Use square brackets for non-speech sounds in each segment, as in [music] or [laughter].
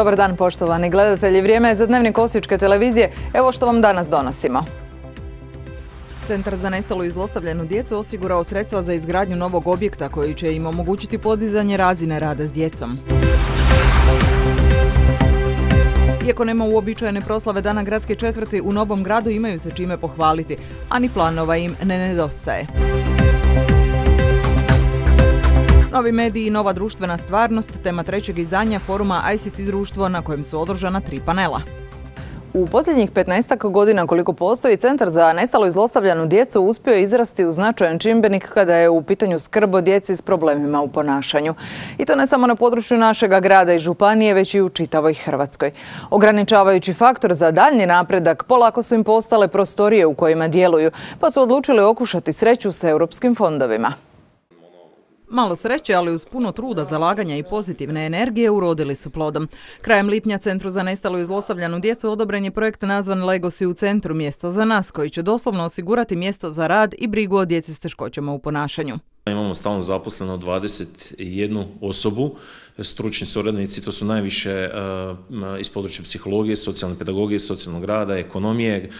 Dobar dan poštovani gledatelji. Vrijeme je za dnevnik Osječke televizije. Evo što vam danas donosimo. Centar za nestalu i zlostavljenu djecu osigurao sredstva za izgradnju novog objekta koji će im omogućiti podizanje razine rada s djecom. Iako nema uobičajene proslave Dana gradske četvrti, u Novom gradu imaju se čime pohvaliti, a ni planova im ne nedostaje. Novi mediji i nova društvena stvarnost, tema trećeg izdanja foruma ICT društvo na kojem su održana tri panela. U posljednjih 15 godina koliko postoji Centar za nestalo i zlostavljanu djecu uspio je izrasti u značajan čimbenik kada je u pitanju skrb o djeci s problemima u ponašanju. I to ne samo na području našega grada i županije, već i u čitavoj Hrvatskoj. Ograničavajući faktor za daljnji napredak, polako su im postale prostorije u kojima djeluju, pa su odlučili okušati sreću s europskim fondovima. Malo sreće, ali uz puno truda, zalaganja i pozitivne energije urodili su plodom. Krajem lipnja Centru za nestalu i zlostavljanu djecu odobren je projekt nazvan Legosi u centru mjesto za nas, koji će doslovno osigurati mjesto za rad i brigu o djeci s teškoćama u ponašanju. Imamo stalno zaposleno 21 osobu, stručni suradnici, to su najviše e, iz područja psihologije, socijalne pedagogije, socijalnog rada, ekonomije,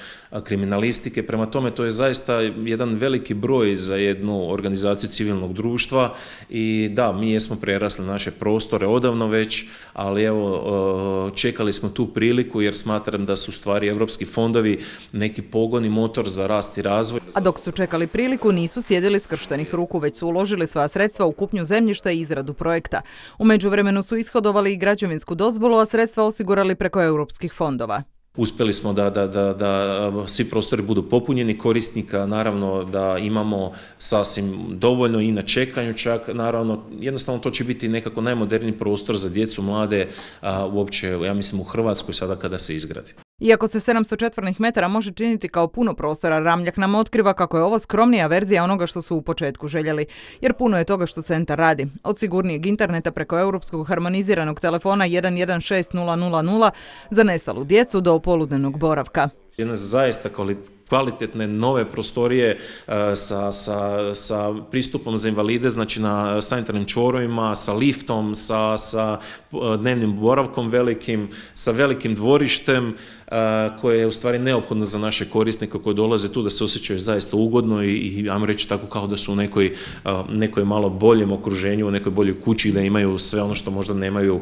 kriminalistike. Prema tome, to je zaista jedan veliki broj za jednu organizaciju civilnog društva i da, mi jesmo prerasli naše prostore odavno već, ali evo, e, čekali smo tu priliku jer smatram da su stvari evropski fondovi neki pogoni motor za rast i razvoj. A dok su čekali priliku, nisu sjedili skrštenih ruku, već su uložili svoja sredstva u kupnju zemljišta i izradu projekta. U međuvremenu su ishodovali i građevinsku dozvolu, a sredstva osigurali preko europskih fondova. Uspjeli smo da, da, da, da svi prostori budu popunjeni korisnika, naravno da imamo sasvim dovoljno i na čekanju čak, naravno jednostavno to će biti nekako najmoderniji prostor za djecu, mlade, uopće ja mislim u Hrvatskoj sada kada se izgradi. Iako se 700 četvrnih metara može činiti kao puno prostora, Ramljak nam otkriva kako je ovo skromnija verzija onoga što su u početku željeli, jer puno je toga što centar radi. Od sigurnijeg interneta preko europskog harmoniziranog telefona 116000 za nestalu djecu do poludnenog boravka. Jedna zaista kvalitetne nove prostorije e, sa, sa, sa pristupom za invalide, znači na sanitarnim čvorovima, sa liftom, sa, sa e, dnevnim boravkom velikim, sa velikim dvorištem, koje je u stvari neophodno za naše korisnike koji dolaze tu da se osjećaju zaista ugodno i, i ajmo reći tako kao da su u nekoj, nekoj malo boljem okruženju, u nekoj boljoj kući da imaju sve ono što možda nemaju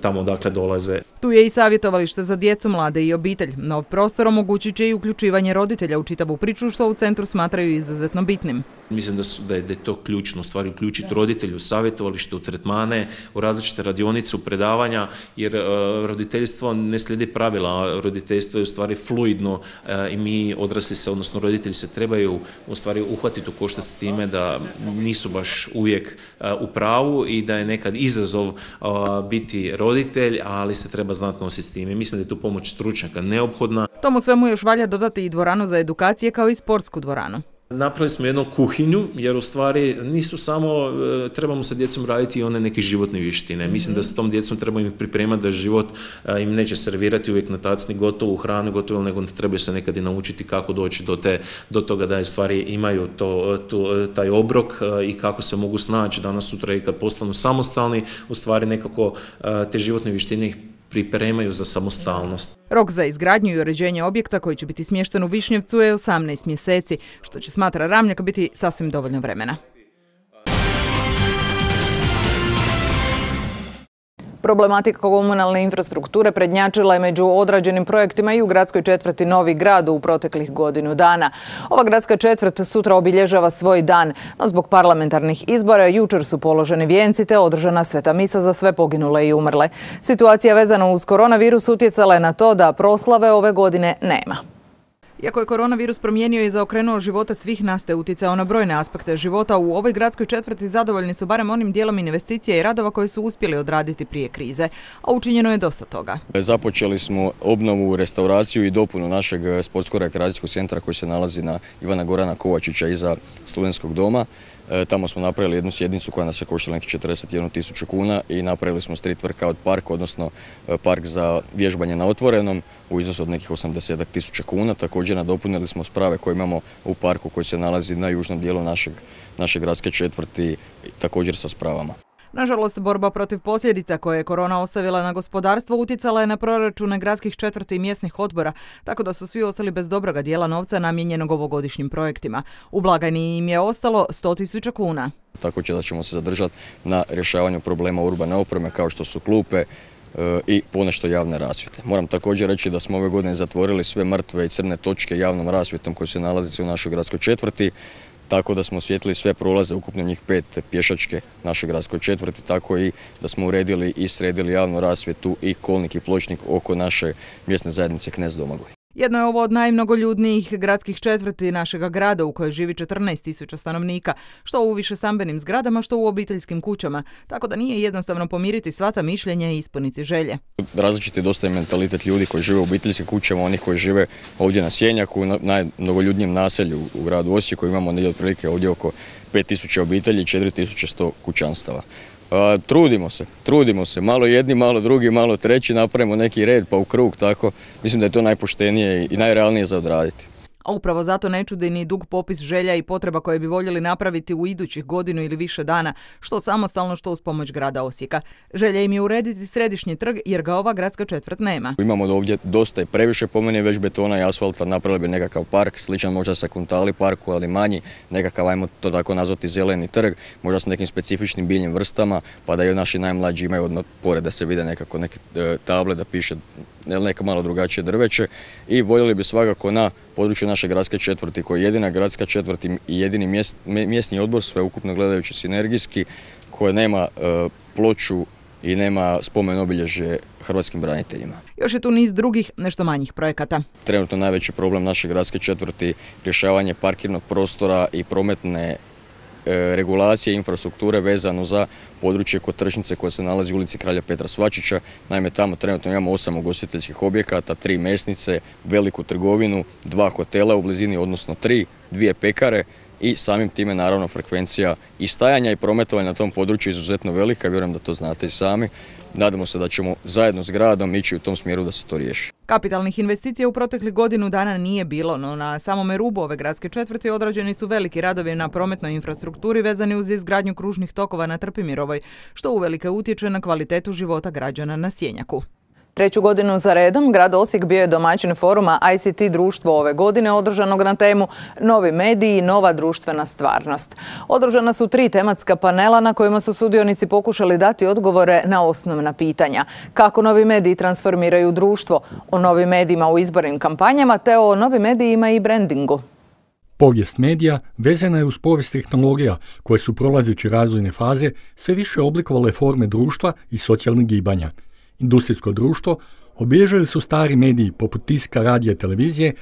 tamo odakle dolaze. Tu je i savjetovalište za djecu, mlade i obitelj. Nov prostor omogućit će i uključivanje roditelja u čitavu priču što u centru smatraju izuzetno bitnim. Mislim da, su, da, je, da je to ključno, stvari uključiti roditelju u savjetovalište, u tretmane, u različite radionice, u predavanja, jer uh, roditeljstvo ne slijedi pravila, roditeljstvo je u stvari fluidno e, i mi odrasli se, odnosno roditelji se trebaju u stvari uhvatiti u koštac s time da nisu baš uvijek e, u pravu i da je nekad izazov biti roditelj, ali se treba znatno nositi s time. Mislim da je tu pomoć stručnjaka neophodna. Tomu svemu još valja dodati i dvoranu za edukacije kao i sportsku dvoranu. Napravili smo jednu kuhinju, jer u stvari nisu samo, e, trebamo sa djecom raditi i one neke životne vještine. Mislim da s tom djecom trebamo im pripremati da život e, im neće servirati uvijek na tacni gotovu hranu, gotovo, nego trebaju se nekad i naučiti kako doći do, te, do toga da stvari imaju to, to, taj obrok e, i kako se mogu snaći danas sutra i kad postanu samostalni, u stvari nekako te životne vještine ih pripremaju za samostalnost. Rok za izgradnju i uređenje objekta koji će biti smješten u Višnjevcu je 18 mjeseci, što će smatra Ramljak biti sasvim dovoljno vremena. Problematika komunalne infrastrukture prednjačila je među odrađenim projektima i u gradskoj četvrti Novi grad u proteklih godinu dana. Ova gradska četvrt sutra obilježava svoj dan, no zbog parlamentarnih izbora jučer su položeni vijenci te održana sveta misa za sve poginule i umrle. Situacija vezana uz koronavirus utjecala je na to da proslave ove godine nema. Iako je koronavirus promijenio i zaokrenuo života svih nas te utjecao na brojne aspekte života, u ovoj gradskoj četvrti zadovoljni su barem onim dijelom investicija i radova koje su uspjeli odraditi prije krize, a učinjeno je dosta toga. Započeli smo obnovu, restauraciju i dopunu našeg sportsko-rekreacijskog centra koji se nalazi na Ivana Gorana Kovačića iza Studenskog doma. E, tamo smo napravili jednu sjednicu koja nas je koštala nekih 41 tisuću kuna i napravili smo street workout park, odnosno e, park za vježbanje na otvorenom u iznosu od nekih 80 tisuća kuna. Također nadopunili smo sprave koje imamo u parku koji se nalazi na južnom dijelu našeg, naše gradske četvrti također sa spravama. Nažalost, borba protiv posljedica koje je korona ostavila na gospodarstvo utjecala je na proračune gradskih četvrti i mjesnih odbora, tako da su svi ostali bez dobroga dijela novca namijenjenog ovogodišnjim projektima. U blagajni im je ostalo 100.000 kuna. Tako će da ćemo se zadržati na rješavanju problema urbane opreme kao što su klupe, e, i ponešto javne rasvjete. Moram također reći da smo ove godine zatvorili sve mrtve i crne točke javnom rasvjetom koji se nalazi u našoj gradskoj četvrti tako da smo osvijetlili sve prolaze, ukupno njih pet pješačke naše gradskoj četvrti, tako i da smo uredili i sredili javnu rasvjetu i kolnik i pločnik oko naše mjesne zajednice Knez Domagoj. Jedno je ovo od najmnogoljudnijih gradskih četvrti našega grada u kojoj živi 14.000 stanovnika, što u više stambenim zgradama, što u obiteljskim kućama, tako da nije jednostavno pomiriti sva ta mišljenja i ispuniti želje. Različiti dosta je mentalitet ljudi koji žive u obiteljskim kućama, onih koji žive ovdje na Sjenjaku, na najmnogoljudnijem naselju u gradu Osijeku, imamo negdje otprilike ovdje oko 5000 obitelji i 4100 kućanstava. Trudimo se, trudimo se, malo jedni, malo drugi, malo treći, napravimo neki red pa u krug, tako. Mislim da je to najpoštenije i najrealnije za odraditi upravo zato ne čudi ni dug popis želja i potreba koje bi voljeli napraviti u idućih godinu ili više dana, što samostalno, što uz pomoć grada Osijeka. Želja im je urediti središnji trg jer ga ova gradska četvrt nema. Imamo ovdje dosta i previše po meni već betona i asfalta, napravili bi nekakav park, sličan možda sa Kuntali parku, ali manji, nekakav, ajmo to tako nazvati, zeleni trg, možda s nekim specifičnim biljnim vrstama, pa da i naši najmlađi imaju odmah pored da se vide nekako neke e, table da piše neka malo drugačije drveće i voljeli bi svakako na području naše gradske četvrti koja je jedina gradska četvrt i jedini mjesni odbor sveukupno gledajući sinergijski koja nema e, ploču i nema spomen obilježje hrvatskim braniteljima. Još je tu niz drugih, nešto manjih projekata. Trenutno najveći problem naše gradske četvrti rješavanje parkirnog prostora i prometne regulacije infrastrukture vezano za područje kod tržnice koja se nalazi u ulici Kralja Petra Svačića. Naime, tamo trenutno imamo osam ugostiteljskih objekata, tri mesnice, veliku trgovinu, dva hotela u blizini, odnosno tri, dvije pekare i samim time naravno frekvencija i stajanja i prometovanja na tom području izuzetno velika, vjerujem da to znate i sami. Nadamo se da ćemo zajedno s gradom ići u tom smjeru da se to riješi. Kapitalnih investicija u proteklih godinu dana nije bilo, no na samome rubu ove gradske četvrti odrađeni su veliki radovi na prometnoj infrastrukturi vezani uz izgradnju kružnih tokova na Trpimirovoj, što uvelike utječe na kvalitetu života građana na Sjenjaku. Treću godinu za redom grad Osijek bio je domaćin foruma ICT društvo ove godine održanog na temu Novi mediji i nova društvena stvarnost. Održana su tri tematska panela na kojima su sudionici pokušali dati odgovore na osnovna pitanja. Kako novi mediji transformiraju društvo, o novim medijima u izbornim kampanjama te o novim medijima i brandingu. Povijest medija vezana je uz povijest tehnologija koje su prolazeći razvojne faze sve više oblikovale forme društva i socijalnih gibanja – industrijsko društvo obilježili su stari mediji poput tiska, radija i televizije,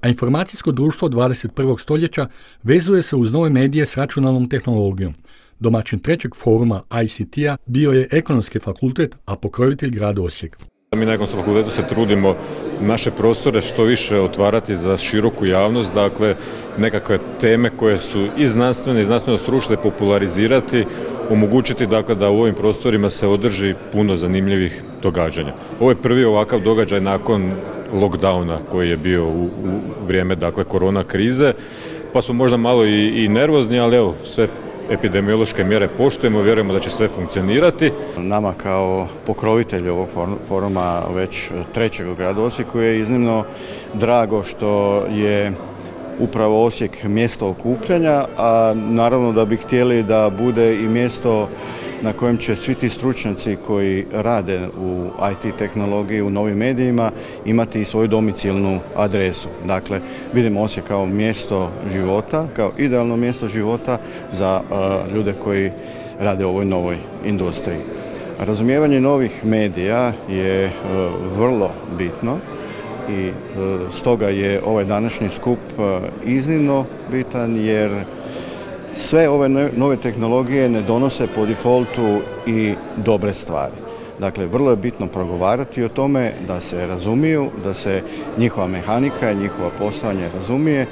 a informacijsko društvo 21. stoljeća vezuje se uz nove medije s računalnom tehnologijom. Domaćin trećeg foruma ICT-a bio je ekonomski fakultet, a pokrojitelj grad Osijek. Mi na Ekonomskom fakultetu se trudimo naše prostore što više otvarati za široku javnost, dakle nekakve teme koje su i znanstvene i znanstveno stručne popularizirati, omogućiti dakle da u ovim prostorima se održi puno zanimljivih događanja. Ovo je prvi ovakav događaj nakon lockdowna koji je bio u, vrijeme dakle korona krize, pa su možda malo i, i nervozni, ali evo sve epidemiološke mjere poštujemo, vjerujemo da će sve funkcionirati. Nama kao pokrovitelj ovog foruma već trećeg u gradu Osijeku je iznimno drago što je upravo Osijek mjesto okupljanja, a naravno da bi htjeli da bude i mjesto na kojem će svi ti stručnjaci koji rade u IT tehnologiji, u novim medijima, imati i svoju domicilnu adresu. Dakle, vidimo Osijek kao mjesto života, kao idealno mjesto života za ljude koji rade u ovoj novoj industriji. Razumijevanje novih medija je vrlo bitno i e, stoga je ovaj današnji skup iznimno bitan jer sve ove nove tehnologije ne donose po defaultu i dobre stvari. Dakle, vrlo je bitno progovarati o tome da se razumiju, da se njihova mehanika i njihova poslovanje razumije.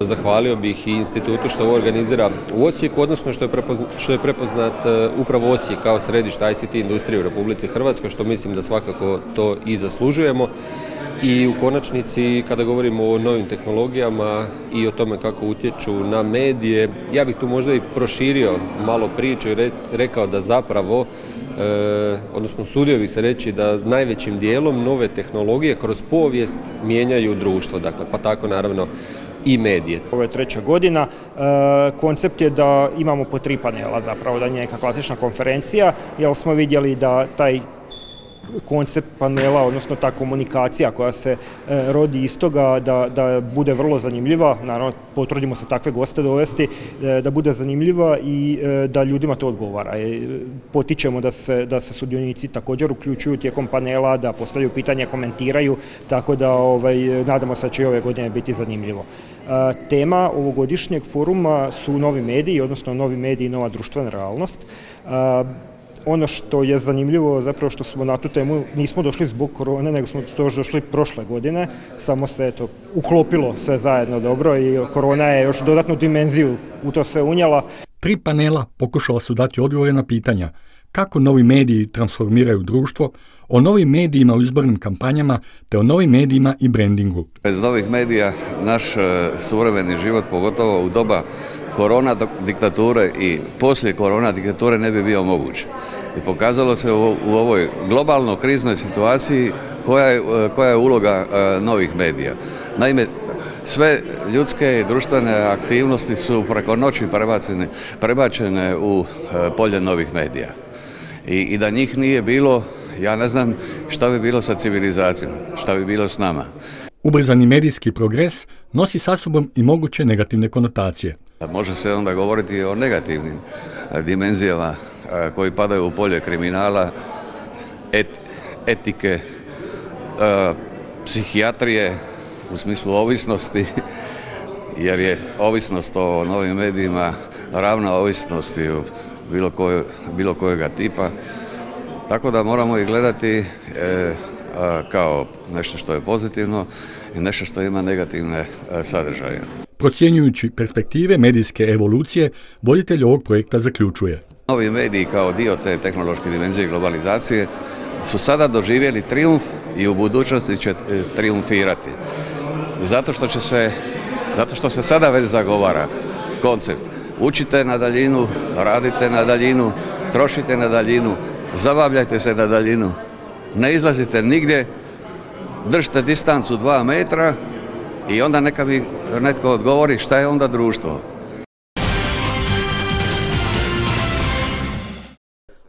Zahvalio bih i institutu što organizira u Osijeku, odnosno što je, što je prepoznat e, upravo Osijek kao središte ICT industrije u Republici Hrvatskoj, što mislim da svakako to i zaslužujemo i u konačnici kada govorimo o novim tehnologijama i o tome kako utječu na medije, ja bih tu možda i proširio malo priču i rekao da zapravo E, odnosno sudio bih se reći da najvećim dijelom nove tehnologije kroz povijest mijenjaju društvo, dakle pa tako naravno i medije. Ovo je treća godina. E, koncept je da imamo po tri panela zapravo, da nije neka klasična konferencija, jer smo vidjeli da taj koncept panela, odnosno ta komunikacija koja se e, rodi iz toga da, da bude vrlo zanimljiva, naravno potrudimo se takve goste dovesti, e, da bude zanimljiva i e, da ljudima to odgovara. Potičemo da se, da se sudionici također uključuju tijekom panela, da postavljaju pitanja, komentiraju, tako da ovaj, nadamo se da će i ove godine biti zanimljivo. Tema ovogodišnjeg foruma su novi mediji, odnosno novi mediji i nova društvena realnost. Ono što je zanimljivo zapravo što smo na tu temu nismo došli zbog korone, nego smo to došli prošle godine, samo se to uklopilo sve zajedno dobro i korona je još dodatnu dimenziju u to sve unijela. Tri panela pokušala su dati odgovore na pitanja kako novi mediji transformiraju društvo, o novim medijima u izbornim kampanjama te o novim medijima i brandingu. Bez novih medija naš e, suvremeni život, pogotovo u doba korona diktature i poslije korona diktature ne bi bio moguć. I pokazalo se u, ovoj globalno kriznoj situaciji koja je, koja je uloga e, novih medija. Naime, sve ljudske i društvene aktivnosti su preko noći prebačene, prebačene u e, polje novih medija. I, I da njih nije bilo, ja ne znam šta bi bilo sa civilizacijom, šta bi bilo s nama. Ubrzani medijski progres nosi sa sobom i moguće negativne konotacije. Može se onda govoriti o negativnim e, dimenzijama e, koji padaju u polje kriminala, etike, e, psihijatrije u smislu ovisnosti, [laughs] jer je ovisnost o novim medijima ravna ovisnosti bilo, bilo kojega tipa. Tako da moramo ih gledati kao nešto što je pozitivno i nešto što ima negativne sadržaje. Procjenjujući perspektive medijske evolucije, voditelj ovog projekta zaključuje. Novi mediji kao dio te tehnološke dimenzije globalizacije su sada doživjeli triumf i u budućnosti će e, triumfirati. Zato što će se, zato što se sada već zagovara koncept. Učite na daljinu, radite na daljinu, trošite na daljinu, zabavljajte se na daljinu. Ne izlazite nigdje, držite distancu dva metra i onda neka mi netko odgovori šta je onda društvo.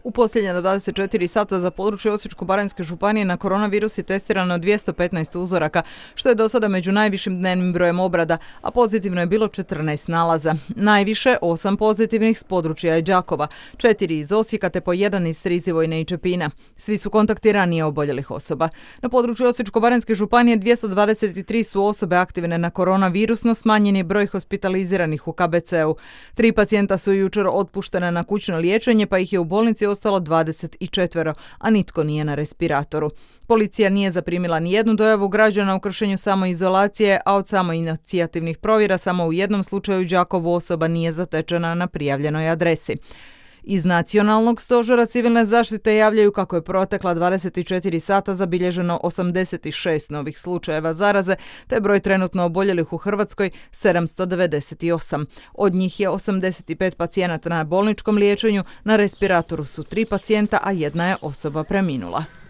U posljednje do 24 sata za područje Osječko-Baranjske županije na koronavirus je testirano 215 uzoraka, što je do sada među najvišim dnevnim brojem obrada, a pozitivno je bilo 14 nalaza. Najviše 8 pozitivnih s područja je Đakova, 4 iz Osijeka te po jedan iz Strizivojne i Čepina. Svi su kontakti ranije oboljelih osoba. Na području Osječko-Baranjske županije 223 su osobe aktivne na koronavirusno, smanjen je broj hospitaliziranih u KBC-u. Tri pacijenta su jučer otpuštene na kućno liječenje, pa ih je u bolnici ostalo 24, a nitko nije na respiratoru. Policija nije zaprimila ni jednu dojavu građana u kršenju samoizolacije, a od samoinicijativnih provjera samo u jednom slučaju Đakovu osoba nije zatečena na prijavljenoj adresi. Iz nacionalnog stožera civilne zaštite javljaju kako je protekla 24 sata zabilježeno 86 novih slučajeva zaraze, te broj trenutno oboljelih u Hrvatskoj 798. Od njih je 85 pacijenata na bolničkom liječenju, na respiratoru su tri pacijenta, a jedna je osoba preminula.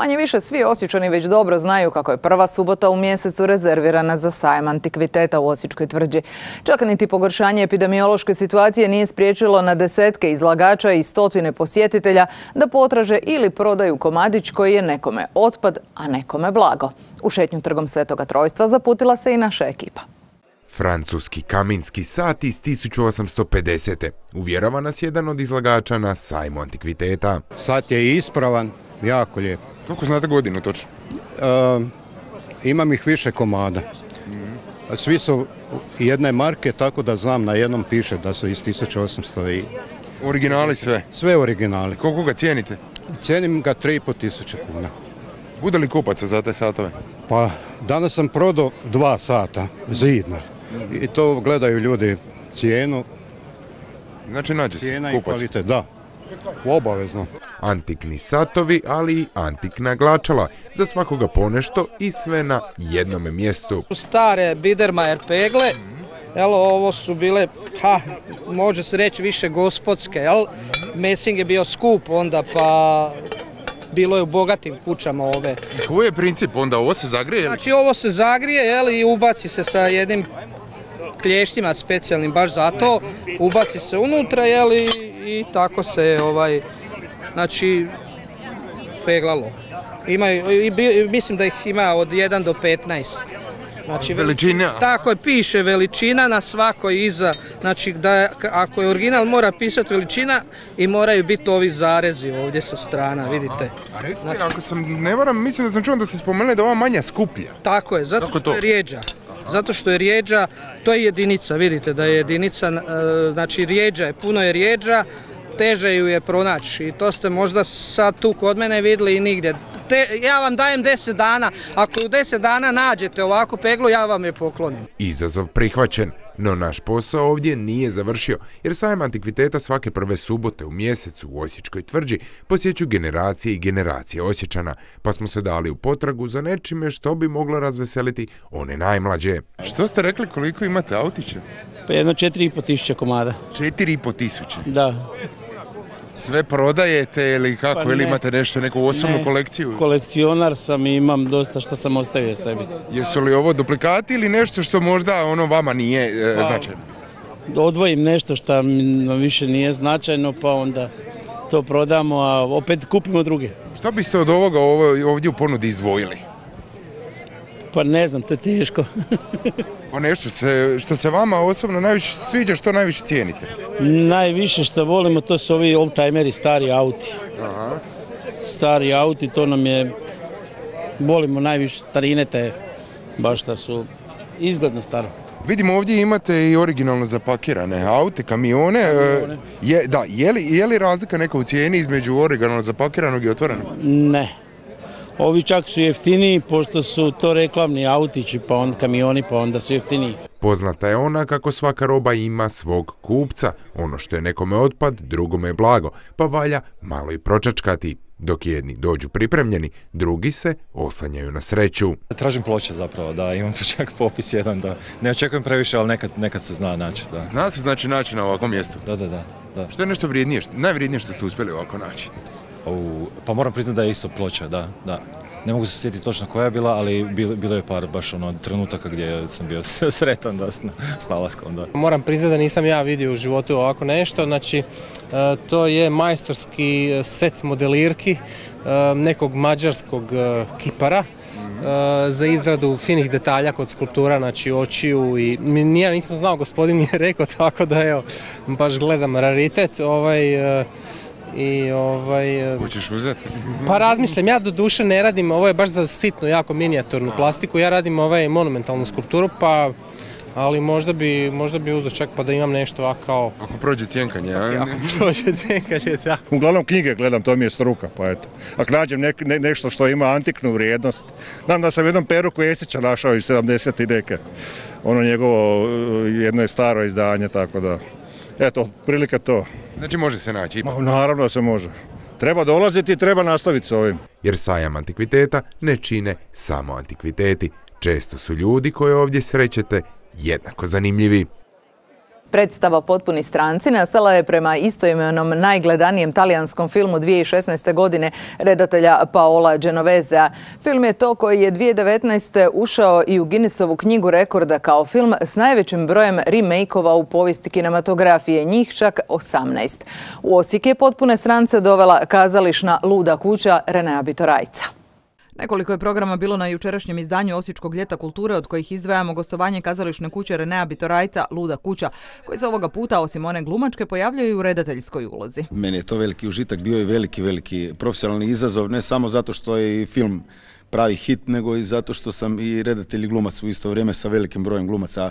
Manje više svi osjećani već dobro znaju kako je prva subota u mjesecu rezervirana za sajam antikviteta u Osječkoj tvrđi. Čak niti pogoršanje epidemiološke situacije nije spriječilo na desetke izlagača i stotine posjetitelja da potraže ili prodaju komadić koji je nekome otpad, a nekome blago. U šetnju trgom Svetoga Trojstva zaputila se i naša ekipa. Francuski kaminski sat iz 1850. Uvjerava nas jedan od izlagača na sajmu antikviteta. Sat je ispravan, jako lijep. Kako znate godinu točno? Imam ih više komada. Svi su jedne marke, tako da znam na jednom piše da su iz 1800 i... Originali sve? Sve originali. Koliko ga cijenite? Cijenim ga 3,5 tisuće kuna. Bude li kupaca za te satove? Pa danas sam prodao dva sata, zidna. I to gledaju ljudi cijenu. Znači nađe se Cijena i kvalitet, da. Obavezno. antikni satovi, ali i antikna glačala, za svakoga ponešto i sve na jednome mjestu. Stare Biedermajer pegle, jel, ovo su bile, ha, može se reći više gospodske, jel? Mesing je bio skup onda, pa bilo je u bogatim kućama ove. Koji je princip onda? Ovo se zagrije? Znači ovo se zagrije jel, i ubaci se sa jednim klještima specijalnim baš zato, ubaci se unutra i, tako se ovaj, znači peglalo. Ima, i, mislim da ih ima od 1 do 15. Znači, Veličina? Tako je, piše veličina na svakoj iza. Znači, da, ako je original mora pisati veličina i moraju biti ovi zarezi ovdje sa strana, vidite. A recite, ako sam ne varam, mislim da sam čuo da ste spomenuli da ova manja skuplja. Tako je, zato što to? je rijeđa. Zato što je rijeđa, to je jedinica, vidite da je jedinica, e, znači rijeđa je, puno je rijeđa, teže ju je pronaći i to ste možda sad tu kod mene vidjeli i nigdje. Ja vam dajem 10 dana, ako u 10 dana nađete ovakvu peglu, ja vam je poklonim. Izazov prihvaćen, no naš posao ovdje nije završio, jer sajam antikviteta svake prve subote u mjesecu u Osječkoj tvrđi posjeću generacije i generacije Osječana, pa smo se dali u potragu za nečime što bi moglo razveseliti one najmlađe. Što ste rekli koliko imate autića? Pa jedno 4,5 tisuća komada. 4,5 tisuće. Da. Sve prodajete ili kako, Pa ili ne. imate nešto, neku osobnu Ne. kolekciju? Kolekcionar sam i imam dosta što sam ostavio sebi. Jesu li ovo duplikati ili nešto što možda ono vama nije e, Pa, značajno? Odvojim nešto što mi više nije značajno pa onda to prodamo, a opet kupimo druge. Što biste od ovoga ovo- ovdje u ponudi izdvojili? Pa ne znam, to je teško. Pa nešto se, što se vama osobno najviše sviđa, što najviše cijenite? Najviše što volimo to su ovi oldtimeri, stari auti. Stari auti, to nam je, volimo najviše starine te, baš da su izgledno staro. Vidimo ovdje imate i originalno zapakirane aute, kamione. e, Je, da, je li, je li razlika neka u cijeni između originalno zapakiranog i otvorenog? Ne. Ovi čak su jeftiniji pošto su to reklamni autići, pa onda kamioni, pa onda su jeftiniji. Poznata je ona kako svaka roba ima svog kupca. Ono što je nekome otpad, drugome je blago, pa valja malo i pročačkati. Dok jedni dođu pripremljeni, drugi se oslanjaju na sreću. Tražim ploče zapravo, da, imam tu čak popis jedan, da. Ne očekujem previše, ali nekad, nekad se zna naći, da. Zna se znači naći na ovakvom mjestu? Da, da, da. da. Što je nešto vrijednije, što- najvrijednije što ste uspjeli ovako naći? Pa moram priznati da je isto ploča, da, da. Ne mogu se sjetiti točno koja je bila, ali bilo, je par baš ono trenutaka gdje sam bio [laughs] sretan da, s, s nalaskom, da. Moram priznati da nisam ja vidio u životu ovako nešto, znači e, to je majstorski set modelirki e, nekog mađarskog e, kipara e, za izradu finih detalja kod skulptura, znači očiju i ja nisam znao, gospodin mi je rekao tako da evo, baš gledam raritet ovaj e, i ovaj... e, Hoćeš uzeti? [laughs] pa razmišljam, ja do duše ne radim, ovo je baš za sitnu, jako minijaturnu plastiku, ja radim ovaj monumentalnu skulpturu, pa ali možda bi, možda bi uzeo čak pa da imam nešto ovako kao... Ako prođe cjenkanje, a? Ako [laughs] prođe cjenkanje, da. Uglavnom knjige gledam, to mi je struka, pa eto. Ako nađem nek- ne- nešto što ima antiknu vrijednost, znam da sam jednom Peruku Jesića našao iz 70 i neke. Ono njegovo uh, jedno je staro izdanje, tako da, eto, prilike to. Znači može se naći ipak. Ma, Naravno da se može. Treba dolaziti i treba nastaviti s ovim. Jer sajam antikviteta ne čine samo antikviteti. Često su ljudi koje ovdje srećete jednako zanimljivi. Predstava Potpuni stranci nastala je prema istoimenom najgledanijem talijanskom filmu 2016. godine redatelja Paola Genovezea. Film je to koji je 2019. ušao i u Guinnessovu knjigu rekorda kao film s najvećim brojem remake-ova u povijesti kinematografije, njih čak 18. U Osijek je Potpune strance dovela kazališna Luda kuća Renea Bitorajca. Nekoliko je programa bilo na jučerašnjem izdanju Osječkog ljeta kulture od kojih izdvajamo gostovanje kazališne kuće Renea Bitorajca Luda kuća, koji se ovoga puta osim one glumačke pojavljaju i u redateljskoj ulozi. Meni je to veliki užitak, bio je veliki, veliki profesionalni izazov, ne samo zato što je i film pravi hit, nego i zato što sam i redatelj glumac u isto vrijeme sa velikim brojem glumaca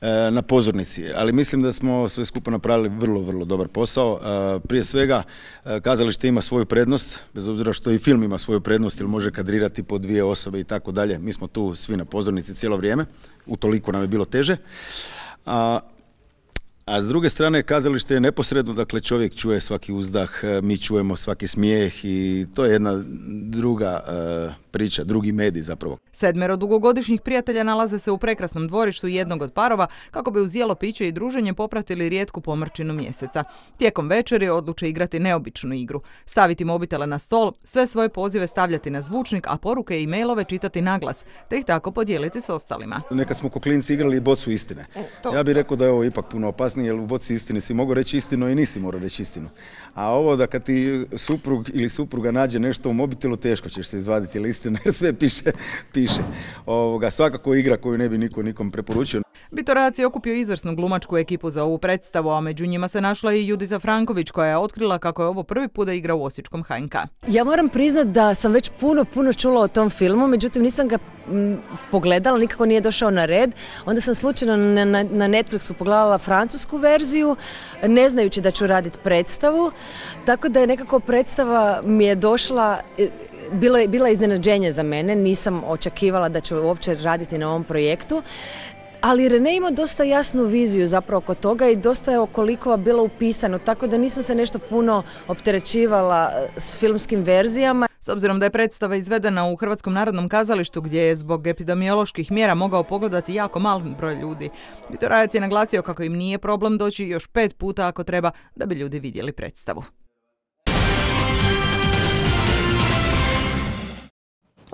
e, na pozornici. Ali mislim da smo sve skupa napravili vrlo, vrlo dobar posao. E, prije svega, e, kazalište ima svoju prednost, bez obzira što i film ima svoju prednost, jer može kadrirati po dvije osobe i tako dalje. Mi smo tu svi na pozornici cijelo vrijeme, utoliko nam je bilo teže. A, A s druge strane, kazalište je neposredno, dakle čovjek čuje svaki uzdah, mi čujemo svaki smijeh i to je jedna druga priča, drugi medij zapravo. Sedmero dugogodišnjih prijatelja nalaze se u prekrasnom dvorištu jednog od parova kako bi uz jelo, piće i druženje popratili rijetku pomrčinu mjeseca. Tijekom večeri odluče igrati neobičnu igru. Staviti mobitele na stol, sve svoje pozive stavljati na zvučnik, a poruke i mailove čitati naglas, te ih tako podijeliti s ostalima. Nekad smo ko klinci igrali i bocu istine. Ja bih rekao da je ovo ipak puno opasnije, jer u boci istine si mogu reći istinu i nisi morao reći istinu. A ovo da kad ti suprug ili supruga nađe nešto u mobitelu, teško ćeš se izvaditi listine jer [laughs] sve piše, piše. Ovoga, svakako igra koju ne bi niko nikom preporučio. Bitorac je okupio izvrsnu glumačku ekipu za ovu predstavu, a među njima se našla i Judita Franković koja je otkrila kako je ovo prvi put da igra u Osječkom HNK. Ja moram priznat da sam već puno, puno čula o tom filmu, međutim nisam ga m, pogledala, nikako nije došao na red. Onda sam slučajno na, na, na Netflixu pogledala francusku verziju, ne znajući da ću raditi predstavu, tako da je nekako predstava mi je došla e, bilo je, bila je iznenađenje za mene, nisam očekivala da ću uopće raditi na ovom projektu. Ali Rene ima dosta jasnu viziju zapravo oko toga i dosta je okolikova bilo upisano, tako da nisam se nešto puno opterećivala e, s filmskim verzijama. S obzirom da je predstava izvedena u Hrvatskom narodnom kazalištu gdje je zbog epidemioloških mjera mogao pogledati jako mal broj ljudi, Vitorajac je naglasio kako im nije problem doći još pet puta ako treba da bi ljudi vidjeli predstavu.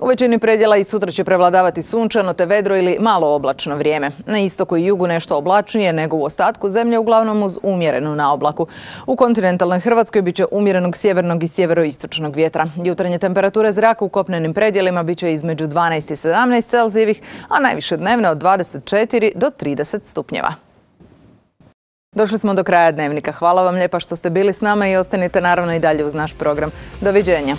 U većini predjela i sutra će prevladavati sunčano te vedro ili malo oblačno vrijeme. Na istoku i jugu nešto oblačnije nego u ostatku zemlje, uglavnom uz umjerenu naoblaku. U kontinentalnoj Hrvatskoj bit će umjerenog sjevernog i sjeveroistočnog vjetra. Jutarnje temperature zraka u kopnenim predjelima bit će između 12 i 17 Celzijevih, a najviše dnevne od 24 do 30 stupnjeva. Došli smo do kraja dnevnika. Hvala vam lijepa što ste bili s nama i ostanite naravno i dalje uz naš program. Doviđenja.